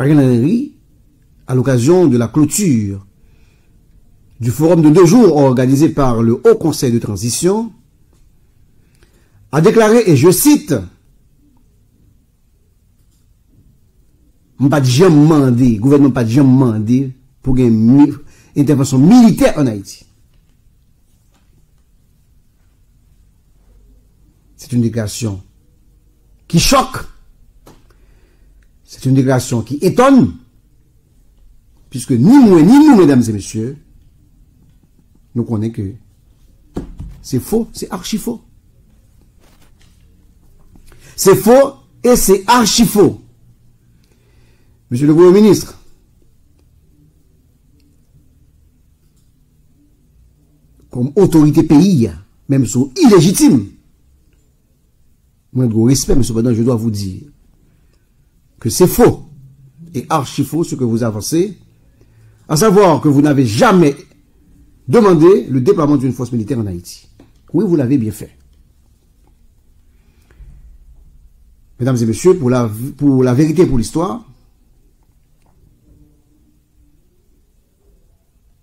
Ariel Henry, à l'occasion de la clôture du forum de deux jours organisé par le Haut Conseil de transition, a déclaré, et je cite, pas jamais demandé, gouvernement pas jamais demandé pour une intervention militaire en Haïti. C'est une déclaration qui choque. C'est une déclaration qui étonne. Puisque ni moi, ni nous, mesdames et messieurs, nous connaissons que c'est faux, c'est archi faux. C'est faux et c'est archi faux. Monsieur le Premier ministre, comme autorité pays, même sont illégitimes, moi, de respect, mais cependant, je dois vous dire que c'est faux et archi faux ce que vous avancez, à savoir que vous n'avez jamais demandé le déploiement d'une force militaire en Haïti. Oui, vous l'avez bien fait. Mesdames et messieurs, pour la, pour la vérité, pour l'histoire,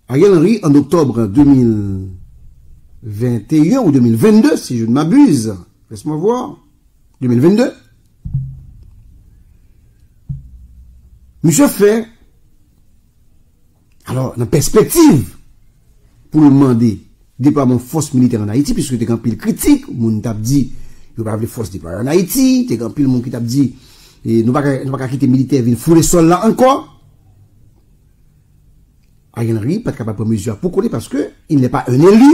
Ariel Henry, en octobre 2021 ou 2022, si je ne m'abuse, laisse-moi voir, 2022, Monsye fè, alò nan perspektiv pou l mande deployman fos militer an Haiti, piske te kampil kritik, moun tap di, yo pa avle fos deployman an Haiti, te kampil moun ki tap di, e, nou pa kakite militer vin foure sol la anko. Ariel Henry pat kapab pou mesure pou konen, paske il ne pa un elu,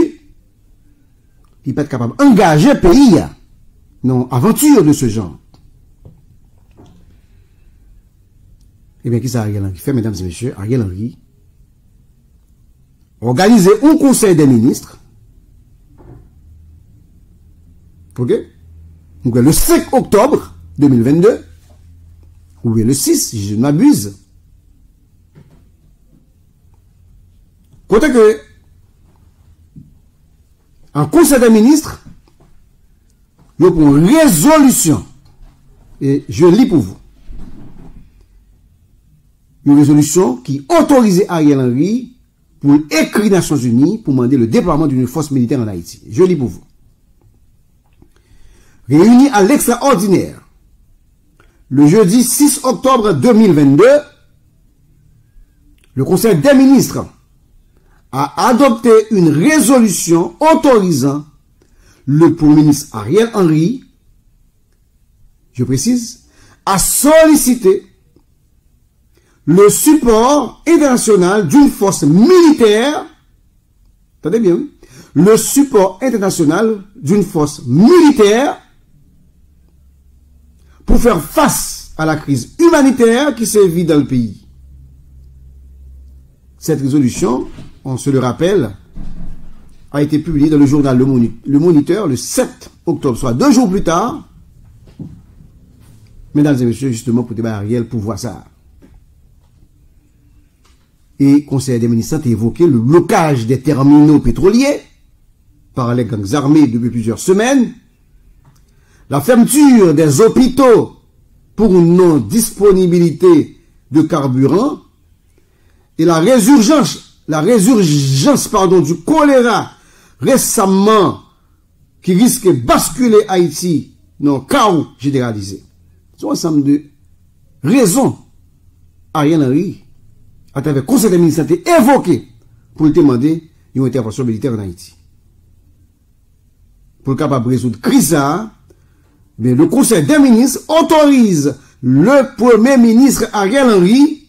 il pat kapab engaje peyi nan aventure de se jan. Eh bien, qui ça Ariel Henry? Fait, mesdames et messieurs Ariel Henry. Organiser un conseil des ministres. OK? Donc, le 5 octobre 2022, ou le 6, si je ne m'abuse, Côté que, en conseil des ministres, il y a une résolution, et je lis pour vous, une résolution qui autorisait Ariel Henry pour écrire Nations Unies pour demander le déploiement d'une force militaire en Haïti. Je lis pour vous. Réunis à l'extraordinaire, le jeudi 6 octobre 2022, le Conseil des ministres a adopté une résolution autorisant le Premier ministre Ariel Henry, je précise, à solliciter le support international d'une force militaire, attendez bien, le support international d'une force militaire pour faire face à la crise humanitaire qui sévit dans le pays. Cette résolution on se le rappelle, a été publié dans le journal Le Moniteur le 7 octobre, soit deux jours plus tard. Mesdames et messieurs, justement, pour débat Ariel, pour voir ça. Et Conseil des ministres a évoqué le blocage des terminaux pétroliers par les gangs armés depuis plusieurs semaines, la fermeture des hôpitaux pour non-disponibilité de carburant et la résurgence la résurgence pardon, du choléra récemment qui risque de basculer Haïti dans le chaos généralisé. C'est un ensemble de raisons Ariel Henry, à travers le Conseil des ministres, évoqué pour demander une intervention militaire en Haïti. Pour le capable de résoudre la crise, le Conseil des ministres autorise le Premier ministre Ariel Henry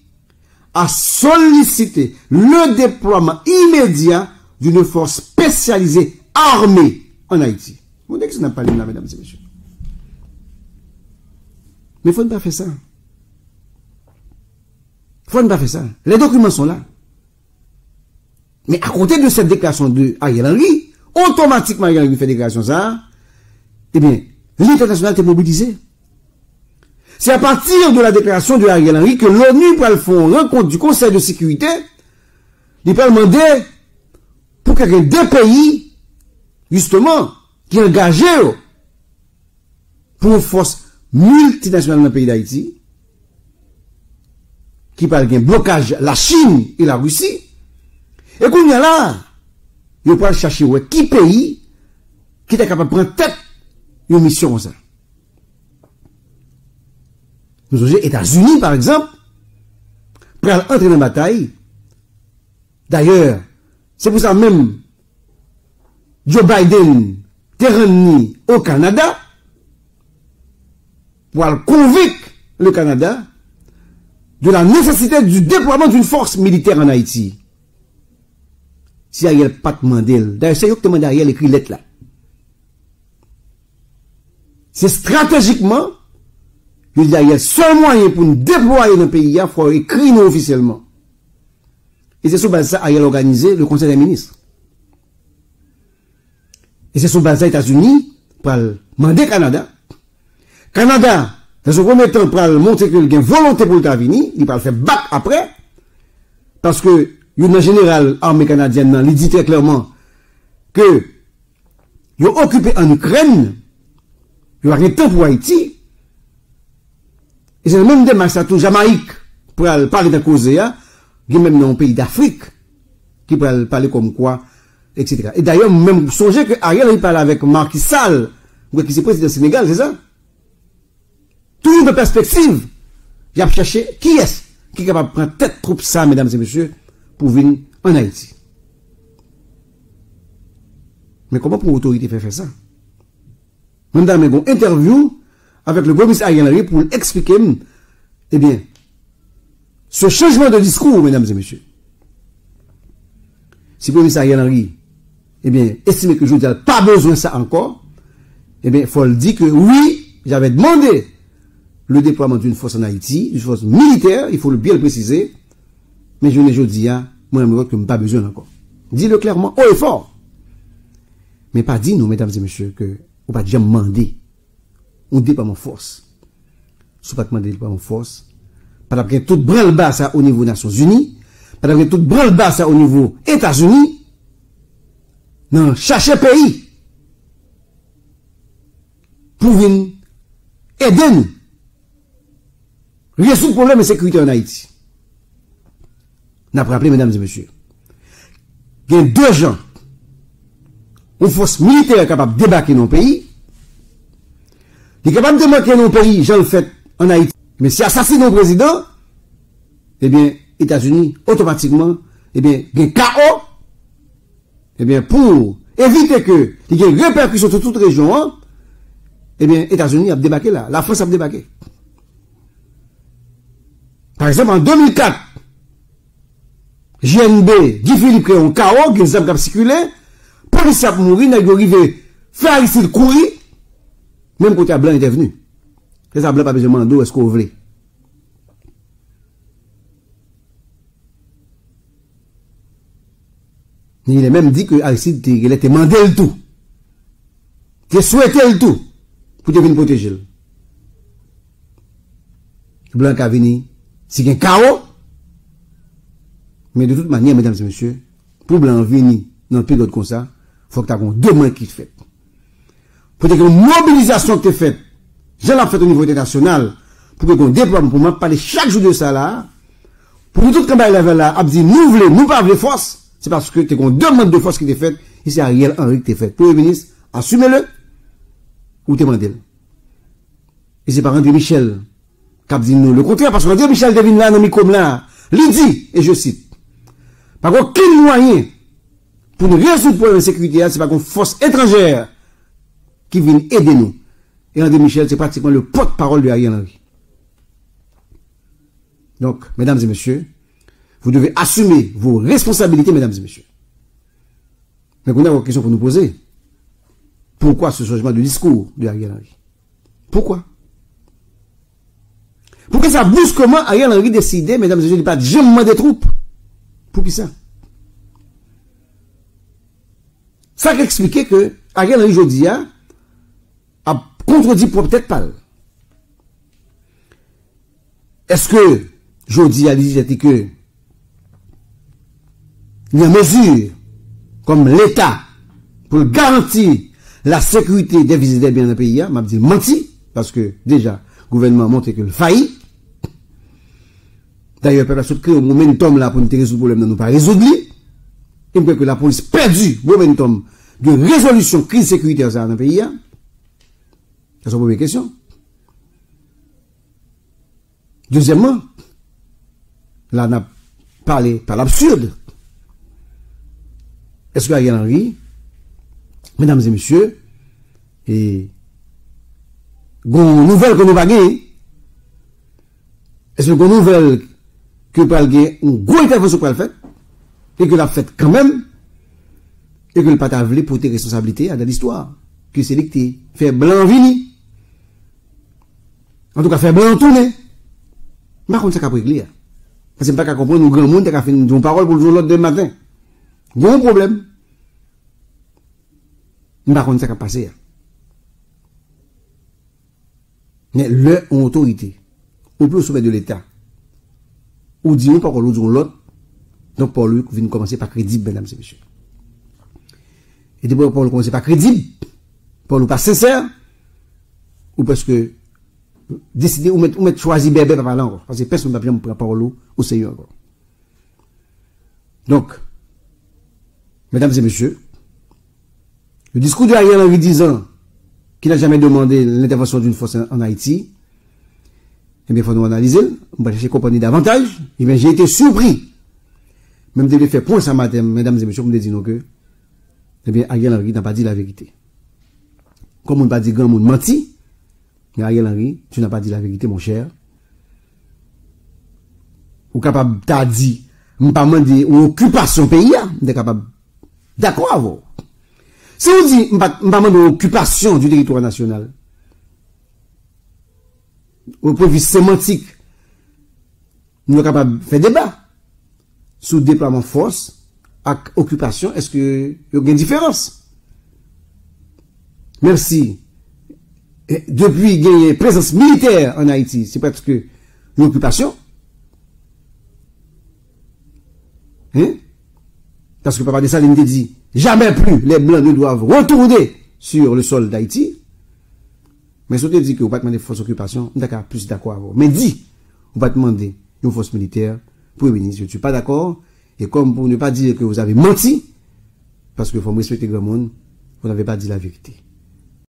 a sollicité le déploiement immédiat d'une force spécialisée armée en Haïti. Vous dites que ce n'a pas là, mesdames et messieurs. Mais il faut ne pas faire ça. Faut ne pas faire ça. Les documents sont là. Mais à côté de cette déclaration de Ariel Henry, automatiquement Ariel Henry fait déclaration ça, eh bien, l'international est mobilisé. C'est à partir de la déclaration de Ariel Henry que l'ONU peut faire une rencontre du Conseil de sécurité. Il peut demander pour ait deux pays, justement, qui engagés pour une force multinationale dans le pays d'Haïti. Qui parle d'un blocage la Chine et la Russie. Et qu'on y a là, il faut chercher ouais, qui pays qui est capable de prendre tête une mission ça. Nous les États-Unis, par exemple, pour entrer dans la bataille. D'ailleurs, c'est pour ça même Joe Biden est au Canada pour convaincre le Canada de la nécessité du déploiement d'une force militaire en Haïti. Si Ariel pas demandé, d'ailleurs c'est eux qui demandent Ariel écrit lettre là. C'est stratégiquement, a le seul moyen pour nous déployer le pays, il faut écrire nous officiellement. Et c'est sous base ça Ariel organisé le Conseil des ministres. Et c'est sous base ça États-Unis pour demander Canada. Canada, Dans ce premier temps, pour montrer que quelqu'un volonté pour le venir, il va le faire battre après. Parce que, le général armée canadienne, il dit très clairement que, ils ont occupé en Ukraine, ils ont temps pour Haïti. Et c'est la même démarche à tout Jamaïque, pour parler d'un cause, il y a même dans un pays d'Afrique, qui peut parler comme quoi, etc. Et d'ailleurs, même, songez que Ariel, il parle avec Marquis Sall, qui est président du Sénégal, c'est ça? Tout de perspective. Il a cherché qui est-ce qui est capable de prendre tête troupe ça, mesdames et messieurs, pour venir en Haïti. Mais comment pour l'autorité faire ça? Madame, une interview avec le commissaire Henry pour expliquer, eh bien, ce changement de discours, mesdames et messieurs. Si le commissaire Henry, eh bien, estime que je n'ai pas besoin de ça encore, eh bien, il faut le dire que oui, j'avais demandé le déploiement d'une force en Haïti, d'une force militaire, il faut bien le préciser, mais je ne je dis hein, moi je me que je n'ai pas besoin encore. Dis-le clairement, haut et fort. Mais pas dit nous, mesdames et messieurs, que on pas déjà demander un déploiement de force. Si pas demander déploiement de force, pas d'après tout branle bas ça au niveau des Nations Unies, pas d'après tout branle bas ça au niveau États-Unis, non, chercher pays pour venir aider nous Résoudre le problème de sécurité en Haïti. N'a pas rappelé, mesdames et messieurs. Il y a deux gens. Une force militaire capable de débarquer dans le pays. Il est capable de débarquer dans le pays, j'en le fait en Haïti. Mais si assassine un président, eh bien, États-Unis, automatiquement, eh bien, il y a chaos. Eh bien, pour éviter que il y ait répercussions sur toute région, hein, eh bien, États-Unis a débarqué là. La France a débarqué. Par exemple, en 2004, JNB, Guy Philippe créé un chaos, qui nous a circulé, police a mouru, n'a arrivé, faire ici le courir, même quand Blanc était venu. Et ça, Blanc pas besoin de demander est-ce qu'on voulait. Il a même dit que Aristide il était demandé le tout. Il souhaité le tout pour te devenir protégé. Blanc a venu Si gen kao, men de tout manye, mesdames et messieurs, pou blan veni nan pi dot kon sa, fok ta kon deman ki te fet. Pou te kon mobilizasyon ki te fet, jen la fet ou nivou internasyonal, pou te kon deployman pou man pale chak jou de sa la, pou nou tout kambay la vel la, ap di nou vle, nou pa vle fos, se paske te kon deman de fos ki te fet, e se a riel anri ki te fet. Pou e venis, asume le, ou te mandel. E se paran de Michel, dit nous le contraire, parce que André Michel devine là, dans comme là, dit, et je cite, par aucun moyen, pour nous résoudre le problème sécurité, c'est pas une force étrangère qui vient aider nous. Et André Michel, c'est pratiquement le porte-parole de Ariel Henry. Donc, mesdames et messieurs, vous devez assumer vos responsabilités, mesdames et messieurs. Mais on a une question pour nous poser. Pourquoi ce changement de discours de Ariel Henry? Pourquoi? Pourquoi ça brusquement Ariel Henry décidé, mesdames et messieurs, de pas jamais des troupes Pour qui ça? Ça qui expliquait que Ariel Henry Jodia a contredit peut-être pas. Est-ce que Jodia dit que il y a mesure comme l'État pour garantir la sécurité des visiteurs bien dans le pays, m'a dit menti, parce que déjà, le gouvernement a montré que le faillit. D'ailleurs, peuple a créé un momentum là pour nous résoudre le problème, nous pas résoudre. Et que la police perdu momentum de résolution crise sécuritaire dans le pays. Hein. C'est la première question. Deuxièmement, là, on a parlé par l'absurde. Est-ce que Ariel Henry, mesdames et messieurs, et une nouvelle que nous avons est-ce que une nouvelle que pral gen un gros intervention pral fait et que l'a fait quand même et que le pas voulu porter responsabilité dans l'histoire que c'est dicté. Faire blanc vini. En tout cas faire blanc tourner. M'a comme ça qu'a régler parce que pas qu'à comprendre nous grand monde qu'a fait une parole pour le jour l'autre demain matin. Bon problème. M'a comme ça qu'a passé mais le autorité au plus sommet de l'état ou disons pas qu'on l'autre donc pour lui vient commencer par crédible mesdames et messieurs. Et depuis pour lui commencer par crédible. Lui pas sincère. Ou parce que décider ou mettre, ou mettre choisi bébé par encore. Parce que personne ne va bien prendre parole au Seigneur encore. Donc mesdames et messieurs le discours de Ariel Henry disant qui n'a jamais demandé l'intervention d'une force en, Haïti, eh bien, il faut nous analyser, on va chercher comprendre davantage. Eh bien, j'ai été surpris. Même de faire point ce matin, mesdames et messieurs, pour me dire que, eh bien, Ariel Henry n'a pas dit la vérité. Comme on n'a pas dit grand monde menti, mais Ariel Henry, tu n'as pas dit la vérité, mon cher. Ou capable, t'as dit, on pas demandé, ou occupation pays, on est capable, d'accord si on dit, je pas l'occupation du territoire national, au point de vue sémantique, nous sommes capables de faire débat sur le déploiement de force et occupation. Est-ce qu'il y a une différence? Même si, depuis qu'il y a une présence militaire en Haïti, c'est parce que l'occupation. Hein? Parce que Papa de Saline dit, jamais plus les Blancs ne doivent retourner sur le sol d'Haïti. Mais si vous dit que vous ne pas demander force occupation, d'accord, plus d'accord Mais dit, vous ne pas demander une force militaire pour ministre. Je ne suis pas d'accord? Et comme pour ne pas dire que vous avez menti, parce qu'il faut respecter le monde, vous n'avez pas dit la vérité.